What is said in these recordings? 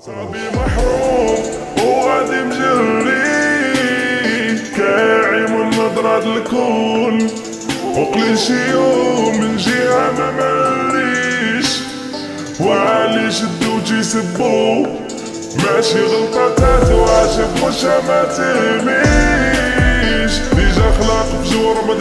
صبي محروم وغادي مجري. كاعي من الكون. وقلي شي يوم من جهة ما مليش. وعلي شدو تيسبو ماشي غلطة عاشق مش ما تهميش ديجا خلاق بجور ما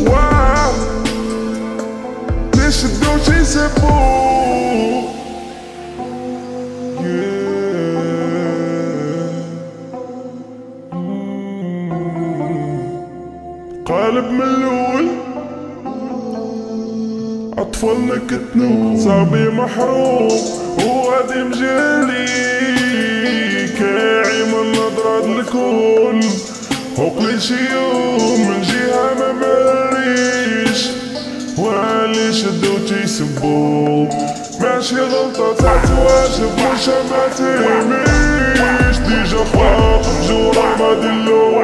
واو ليش الدوش يسبوه قالب من اطفالنا كتنو صاحبي محروم. وغادي مجالي كاعي من نظرة الكون. وقلي شي يوم من جهة ما وعلي شدو تيسبو ماشي غلطة تتواجب مش ما تهميش ديجا خلاق بجورة ما دلون لا فاهم